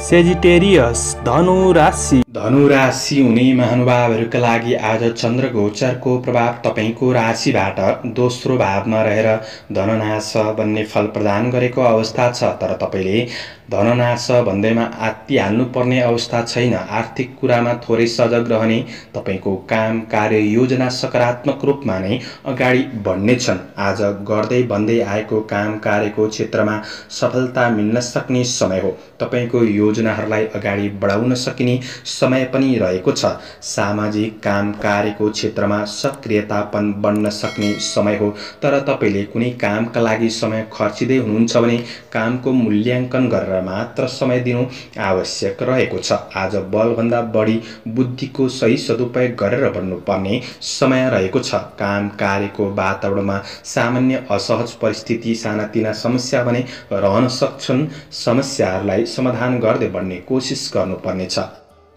[SPEAKER 2] सेजिटेरियस धनु राशि
[SPEAKER 1] धनु राशि हुने महानुभावहरूका लागि आज चन्द्र गोचरको प्रभाव तपाईँको राशिबाट दोस्रो भावमा रहेर धननाश बन्ने फल प्रदान गरेको अवस्था छ तर तपाईँले धननाश भन्दैमा आत्तिहाल्नुपर्ने अवस्था छैन। आर्थिक कुरामा थोरै सजग रहने तपाईँको काम कार्य योजना सकारात्मक रूपमा नै अगाडि बढ्नेछन्। आज गर्दै भन्दै आएको काम कार्यको क्षेत्रमा सफलता मिल्न सक्ने समय हो। तपाईँको योजनाहरूलाई अगाडि बढाउन सकिने समय पनि रहेको छ। सामाजिक काम कार्यको क्षेत्रमा सक्रियतापन बढ्न सक्ने समय हो। तर तपाईँले कुनै कामका लागि समय खर्चिँदै हुनुहुन्छ भने कामको मूल्याङ्कन गरेर मात्र समय दिनु आवश्यक रहेको छ। आज बलभन्दा बढी बुद्धिको सही सदुपयोग गरेर बढ्नुपर्ने समय रहेको छ। काम कार्यको वातावरणमा सामान्य असहज परिस्थिति सानातिना समस्या भने रहन सक्छन्। समस्याहरूलाई समाधान गर्दै बढ्ने कोसिस गर्नुपर्नेछ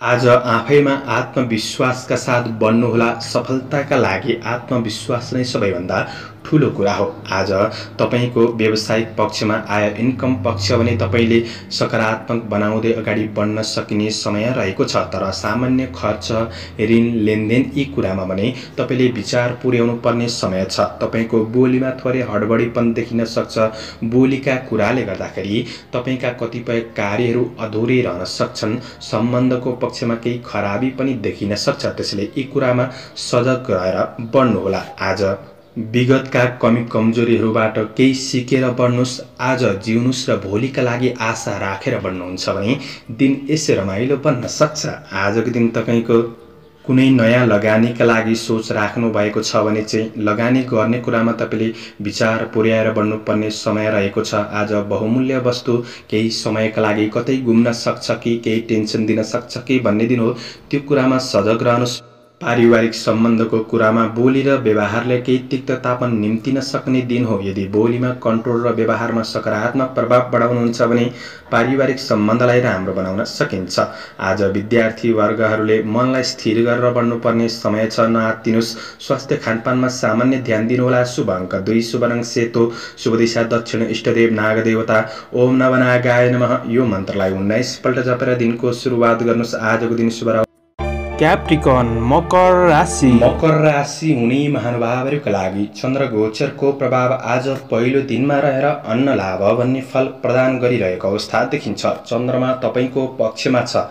[SPEAKER 1] आज आफैमा आत्मविश्वासका साथ बढ्नुहोला सफलताका लागि आत्मविश्वास नै सबैभन्दा ठुलो कुरा हो। आज तपाईँको व्यावसायिक पक्षमा आय इन्कम पक्ष भने तपाईँले सकारात्मक बनाउँदै अगाडि बढ्न सकिने समय रहेको छ। तर सामान्य खर्च ऋण लेनदेन यी कुरामा भने तपाईँले विचार पुर्याउनु पर्ने समय छ। तपाईँको बोलीमा थोरै हडबडी देखिन सक्छ। बोलीका कुराले गर्दाखेरि तपाईँका कतिपय कार्यहरू अधुरै रहन सक्छन्। सम्बन्धको पक्षमा केही खराबी पनि देखिन सक्छ। त्यसैले यी कुरामा सजग रहेर बढ्नुहोला। आज विगतका कमी कमजोरीहरूबाट केही सिकेर बढ्नुहोस् आज जिउनुहोस् र भोलिका लागि आशा राखेर बढ्नुहुन्छ भने दिन यसै रमाइलो बन्न सक्छ। आजको दिन तपाईँको कुनै नयाँ लगानीका लागि सोच राख्नु भएको छ भने चाहिँ लगानी गर्ने कुरामा तपाईँले विचार पुर्याएर बढ्नुपर्ने समय रहेको छ। आज बहुमूल्य वस्तु केही समयका लागि कतै घुम्न सक्छ कि केही टेन्सन दिन सक्छ कि भन्ने दिन हो। त्यो कुरामा सजग रहनुहोस्। पारिवारिक सम्बन्धको कुरामा बोली र व्यवहारले केही तिक्ततापन निम्तिन सक्ने दिन हो। यदि बोलीमा कन्ट्रोल र व्यवहारमा सकारात्मक प्रभाव बढाउनुहुन्छ भने पारिवारिक सम्बन्धलाई राम्रो बनाउन सकिन्छ। आज विद्यार्थी वर्गहरूले मनलाई स्थिर गरेर बढ्नुपर्ने समय छ नआत्तिनुहोस्। स्वास्थ्य खानपानमा सामान्य ध्यान दिनुहोला। शुभ अङ्क दुई शुभ रङ सेतो। शुभ दिशा दक्षिण इष्टदेव नागदेवता। ओम नवनागाय नम। यो मन्त्रलाई उन्नाइसपल्ट जपेर दिनको सुरुवात गर्नुहोस्। आजको दिन शुभ
[SPEAKER 2] क्याप्रिकन मकर राशि
[SPEAKER 1] मकर राशि हुने महानुभावहरूका लागि चन्द्र गोचरको प्रभाव आज पहिलो दिनमा रहेर अन्न लाभ भन्ने फल प्रदान गरिरहेको अवस्था देखिन्छ चन्द्रमा तपाईँको पक्षमा छ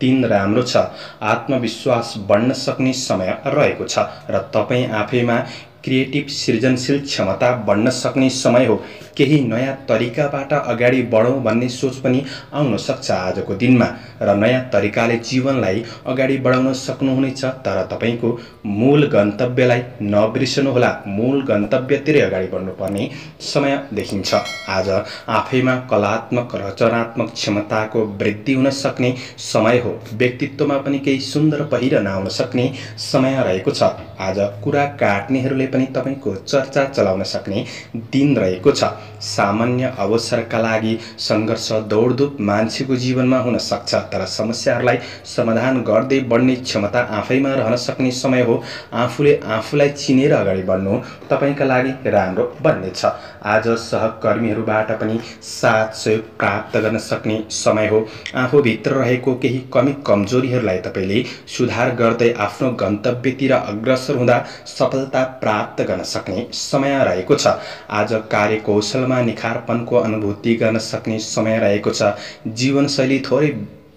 [SPEAKER 1] दिन राम्रो छ आत्मविश्वास बढ्न सक्ने समय रहेको छ र तपाईँ आफैमा क्रिएटिभ सृजनशील क्षमता बढ्न सक्ने समय हो केही नयाँ तरिकाबाट अगाडि बढौँ भन्ने सोच पनि आउन सक्छ आजको दिनमा र नयाँ तरिकाले जीवनलाई अगाडि बढाउन सक्नुहुनेछ तर तपाईँको मूल गन्तव्यलाई नबिर्सनुहोला। मूल गन्तव्यतिरै अगाडि बढ्नुपर्ने समय देखिन्छ। आज आफैमा कलात्मक रचनात्मक क्षमताको वृद्धि हुन सक्ने समय हो। व्यक्तित्वमा पनि केही सुन्दर पहिरन आउन सक्ने समय रहेको छ। आज कुरा काट्नेहरूले पनि तपाईँको चर्चा चलाउन सक्ने दिन रहेको छ। सामान्य अवसरका लागि सङ्घर्ष दौडधुप मान्छेको जीवनमा हुन सक्छ तर समस्याहरूलाई समाधान गर्दै बढ्ने क्षमता आफैमा रहन सक्ने समय हो। आफूले आफूलाई चिनेर अगाडि बढ्नु तपाईँका लागि राम्रो बन्नेछ। आज सहकर्मीहरूबाट पनि साथ सहयोग प्राप्त गर्न सक्ने समय हो। आफूभित्र रहेको केही कमी कमजोरीहरूलाई तपाईँले सुधार गर्दै आफ्नो गन्तव्यतिर अग्रसर हुँदा सफलता प्राप्त गर्न सक्ने समय रहेको छ। आज कार्यकौशलमा निखारपनको अनुभूति गर्न सक्ने समय रहेको छ। जीवनशैली थोरै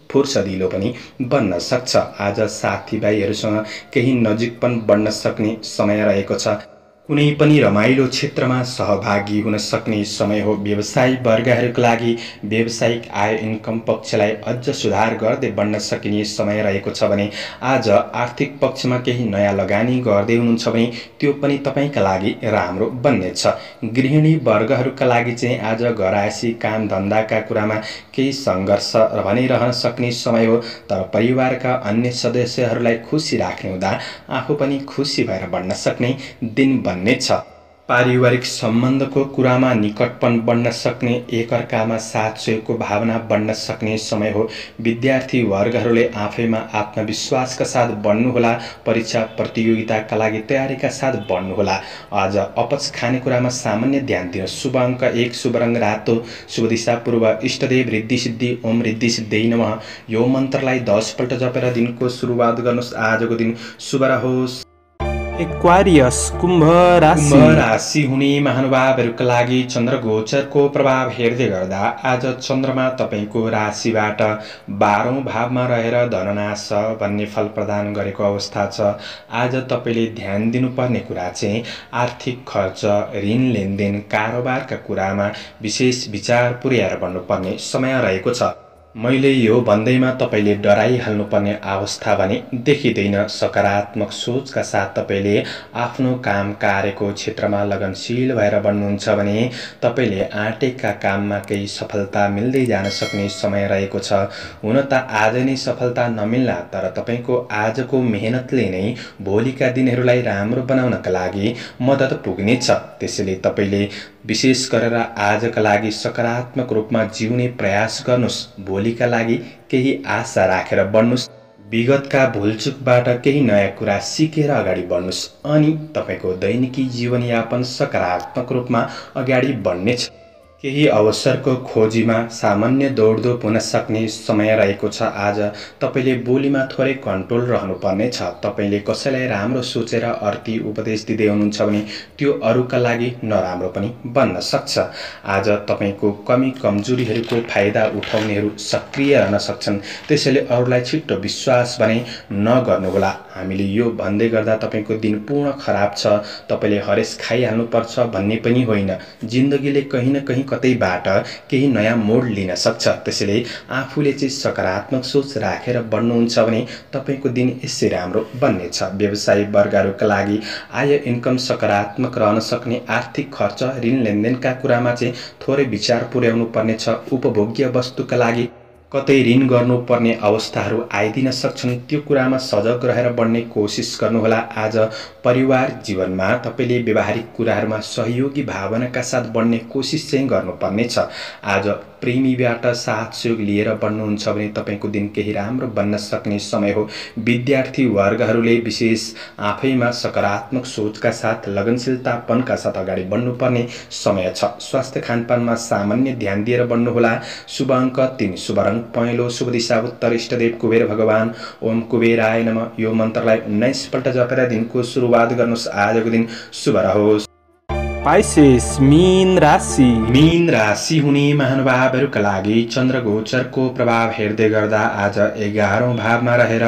[SPEAKER 1] फुर्सदिलो पनि बन्न सक्छ। आज साथीभाइहरूसँग केही नजिकपन बढ्न सक्ने समय रहेको छ। कुनै पनि रमाइलो क्षेत्रमा सहभागी हुन सक्ने समय हो। व्यवसायी वर्गहरूका लागि व्यावसायिक आय इन्कम पक्षलाई अझ सुधार गर्दै बढ्न सकिने समय रहेको छ भने आज आर्थिक पक्षमा केही नयाँ लगानी गर्दै हुनुहुन्छ भने त्यो पनि तपाईँका लागि राम्रो बन्नेछ। गृहिणी वर्गहरूका लागि चाहिँ आज घरायसी काम धन्दाका कुरामा केही सङ्घर्ष भने रहन सक्ने समय हो। तर परिवारका अन्य सदस्यहरूलाई खुसी राख्ने हुँदा आफू पनि खुसी भएर बढ्न सक्ने दिन बन्नेछ पारिवारिक सम्बन्धको कुरामा निकटपन बढ्न सक्ने एकअर्कामा साथ सहयोगको भावना बढ्न सक्ने समय हो। विद्यार्थी वर्गहरूले आफैमा आत्मविश्वासका साथ बढ्नुहोला परीक्षा प्रतियोगिताका लागि तयारीका साथ बढ्नुहोला आज अपच खानेकुरामा सामान्य ध्यान दिन शुभ अङ्क एक शुभ रातो शुभ दिशा पूर्व इष्टदेव रिद्धि सिद्धि ओम रिद्धि सिद्धि नम। यो मन्त्रलाई दसपल्ट जपेर दिनको सुरुवात गर्नुहोस्। आजको दिन शुभ रहोस्।
[SPEAKER 2] एक्वारियस कुम्भ राशि
[SPEAKER 1] राशि हुने महानुभावहरूका लागि चन्द्र गोचरको प्रभाव हेर्दै गर्दा आज चन्द्रमा तपाईँको राशिबाट बाह्रौँ भावमा रहेर धननाश भन्ने फल प्रदान गरेको अवस्था छ। आज तपाईँले ध्यान दिनुपर्ने कुरा चाहिँ आर्थिक खर्च ऋण लेनदेन कारोबारका कुरामा विशेष विचार पुर्याएर बढ्नुपर्ने समय रहेको छ। मैले यो भन्दैमा तपाईँले डराइहाल्नुपर्ने अवस्था भने देखिँदैन। सकारात्मक सोचका साथ तपाईँले आफ्नो काम कार्यको क्षेत्रमा लगनशील भएर बन्नुहुन्छ भने तपाईँले आँटेका काममा केही सफलता मिल्दै जान सक्ने समय रहेको छ। हुन त आज नै सफलता नमिल्ला तर तपाईँको आजको मेहनतले नै भोलिका दिनहरूलाई राम्रो बनाउनका लागि मद्दत पुग्नेछ। त्यसैले तपाईँले विशेष गरेर आजका लागि सकारात्मक रूपमा जिउने प्रयास गर्नुहोस्। भोलिका लागि केही आशा राखेर बढ्नुहोस्। विगतका भुलचुकबाट केही नयाँ कुरा सिकेर अगाडि बढ्नुहोस्। अनि तपाईँको दैनिकी जीवनयापन सकारात्मक रूपमा अगाडि बढ्नेछ। केही अवसरको खोजीमा सामान्य दौडधुप हुन सक्ने समय रहेको छ। आज तपाईँले बोलीमा थोरै कन्ट्रोल रहनुपर्ने छ। तपाईँले कसैलाई राम्रो सोचेर अर्थी उपदेश दिँदै हुनुहुन्छ भने त्यो अरूका लागि नराम्रो पनि बन्न सक्छ। आज तपाईँको कमी कमजोरीहरूको फाइदा उठाउनेहरू सक्रिय रहन सक्छन्। त्यसैले अरूलाई छिट्टो विश्वास भने नगर्नुहोला। हामीले यो भन्दै गर्दा तपाईँको दिन पूर्ण खराब छ। तपाईँले हरेस खाइहाल्नुपर्छ भन्ने पनि होइन। जिन्दगीले कहीँ न कहीँ कतैबाट केही नयाँ मोड लिन सक्छ त्यसैले आफूले चाहिँ सकारात्मक सोच राखेर बढ्नुहुन्छ भने तपाईँको दिन यसै राम्रो बन्नेछ। व्यवसायी वर्गहरूका लागि आय इन्कम सकारात्मक रहन सक्ने आर्थिक खर्च ऋण लेनदेनका कुरामा चाहिँ थोरै विचार पुर्याउनु पर्नेछ। उपभोग्य वस्तुका लागि कतै ऋण गर्नुपर्ने अवस्थाहरू आइदिन सक्छन् त्यो कुरामा सजग रहेर बढ्ने कोसिस गर्नुहोला। आज परिवार जीवनमा तपाईँले व्यवहारिक कुराहरूमा सहयोगी भावनाका साथ बढ्ने कोसिस चाहिँ गर्नुपर्नेछ। आज प्रेमीबाट साथ सहयोग लिएर बढ्नुहुन्छ भने तपाईँको दिन केही राम्रो बन्न सक्ने समय हो। विद्यार्थी वर्गहरूले विशेष आफैमा सकारात्मक सोचका साथ लगनशीलतापनका साथ अगाडि बढ्नुपर्ने समय छ। स्वास्थ्य खानपानमा सामान्य ध्यान दिएर बढ्नुहोला। शुभ अङ्क तिन। शुभ रङ पहेँलो। शुभ दिशा उत्तर। इष्टदेव कुबेर भगवान्। ओम कुबेराय नम। यो मन्त्रलाई उन्नाइसपल्ट जपेर दिनको सुरुवात गर्नुहोस्। आजको दिन शुभ रहोस्।
[SPEAKER 2] पाइसेस मीन राशि
[SPEAKER 1] मीन राशि हुने महानुभावहरूका लागि चन्द्र गोचरको प्रभाव हेर्दै गर्दा आज एघारौँ भावमा रहेर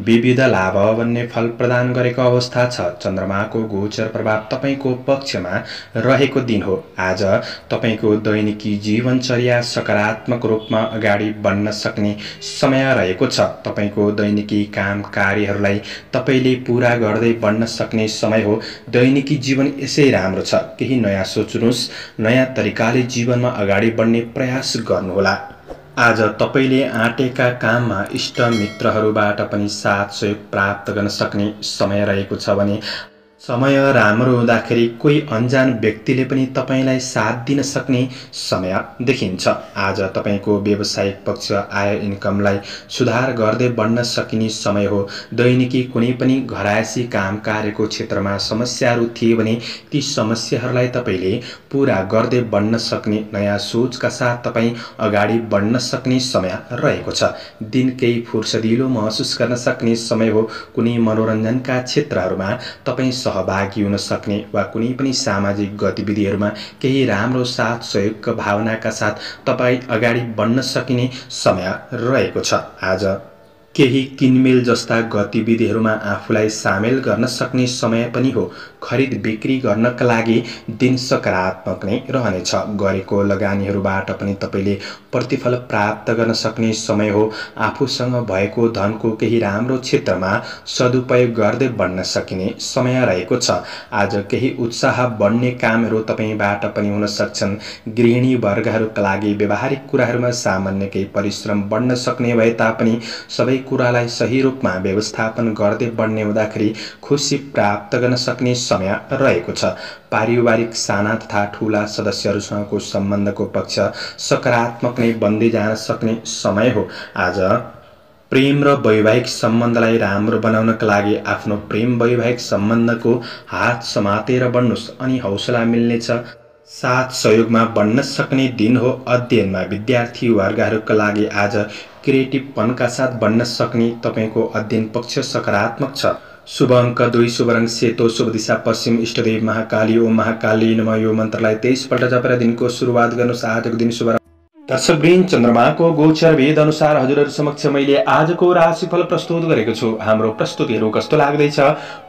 [SPEAKER 1] विविध लाभ भन्ने फल प्रदान गरेको अवस्था छ चन्द्रमाको गोचर प्रभाव तपाईँको पक्षमा रहेको दिन हो आज तपाईँको दैनिकी जीवनचर्या सकारात्मक रूपमा अगाडि बढ्न सक्ने समय रहेको छ तपाईँको दैनिकी काम कार्यहरूलाई तपाईँले पुरा गर्दै बढ्न सक्ने समय हो दैनिकी जीवन यसै राम्रो छ केही नयाँ सोच्नुहोस् नयाँ तरिकाले जीवनमा अगाडि बढ्ने प्रयास गर्नुहोला। आज तपाईँले आँटेका काममा इष्टमित्रहरूबाट पनि साथ सहयोग प्राप्त गर्न सक्ने समय रहेको छ भने समय राम्रो हुँदाखेरि कोही अन्जान व्यक्तिले पनि तपाईँलाई साथ दिन सक्ने समय देखिन्छ। आज तपाईँको व्यावसायिक पक्ष आय इन्कमलाई सुधार गर्दै बढ्न सकिने समय हो। दैनिकी कुनै पनि घरायसी काम कार्यको क्षेत्रमा समस्याहरू थिए भने ती समस्याहरूलाई तपाईँले पुरा गर्दै बढ्न सक्ने नयाँ सोचका साथ तपाईँ अगाडि बढ्न सक्ने समय रहेको छ। दिन केही फुर्सदिलो महसुस गर्न सक्ने समय हो। कुनै मनोरञ्जनका क्षेत्रहरूमा तपाईँ सहभागी हुन सक्ने वा कुनै पनि सामाजिक गतिविधिहरूमा केही राम्रो साथ सहयोगको भावनाका साथ तपाईँ अगाडि बढ्न सकिने समय रहेको छ। आज केही किनमेल जस्ता गतिविधिहरूमा आफूलाई सामेल गर्न सक्ने समय पनि हो। खरिद बिक्री गर्नका लागि दिन सकारात्मक नै रहनेछ। गरेको लगानीहरूबाट पनि तपाईँले प्रतिफल प्राप्त गर्न सक्ने समय हो। आफूसँग भएको धनको केही राम्रो क्षेत्रमा सदुपयोग गर्दै बढ्न सकिने समय रहेको छ। आज केही उत्साह बढ्ने कामहरू तपाईँबाट पनि हुन सक्छन्। गृहिणी वर्गहरूका लागि व्यवहारिक कुराहरूमा सामान्य केही परिश्रम बढ्न सक्ने भए तापनि सबै कुरालाई सही रूपमा व्यवस्थापन गर्दै बढ्ने हुँदाखेरि खुसी प्राप्त गर्न सक्ने समय रहेको छ। पारिवारिक साना तथा ठुला सदस्यहरूसँगको सम्बन्धको पक्ष सकारात्मक नै बन्दै जान सक्ने समय हो। आज प्रेम र वैवाहिक सम्बन्धलाई राम्रो बनाउनका लागि आफ्नो प्रेम वैवाहिक सम्बन्धको हात समातेर बढ्नुहोस् अनि हौसला मिल्नेछ। साथ सहयोगमा बढ्न सक्ने दिन हो। अध्ययनमा विद्यार्थी वर्गहरूका लागि आज क्रिएटिभपनका साथ बढ्न सक्ने तपाईँको अध्ययन पक्ष सकारात्मक छ। शुभ अङ्क दुई शुभ रङ सेतो शुभ दिशा पश्चिम इष्टदेव महाकाली ओम महाकाली नम यो मन्त्रलाई तेइसपल्ट जपेर दिनको सुरुवात गर्नुहोस् आजको दिन शुभ दर्शकवृन्द चन्द्रमाको गोचर भेद अनुसार हजुरहरू समक्ष मैले आजको राशिफल प्रस्तुत गरेको छु। हाम्रो प्रस्तुतिहरू कस्तो लाग्दैछ?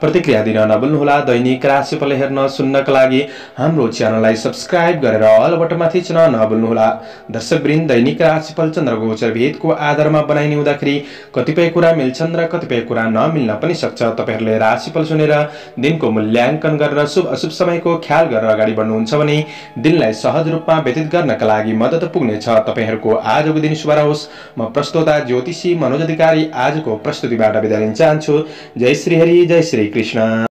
[SPEAKER 1] प्रतिक्रिया दिन नभुल्नुहोला। दैनिक राशिफल हेर्न सुन्नका लागि हाम्रो च्यानललाई सब्सक्राइब गरेर अल बटनमा थिच्न नभुल्नुहोला। दर्शकवृन्द दैनिक राशिफल चन्द्र गोचर भेदको आधारमा बनाइने हुँदाखेरि कतिपय कुरा मिल्छन् र कतिपय कुरा नमिल्न पनि सक्छ। तपाईँहरूले राशिफल सुनेर दिनको मूल्याङ्कन गरेर शुभ अशुभ समयको ख्याल गरेर अगाडि बढ्नुहुन्छ भने दिनलाई सहज रूपमा व्यतीत गर्नका लागि मद्दत पुग्नेछ। तपाईँहरूको आजको दिन शुभ रहोस् म प्रस्तोता ज्योतिषी मनोज अधिकारी आजको प्रस्तुतिबाट बिदा लिन चाहन्छु। जय श्री हरि जय श्री कृष्ण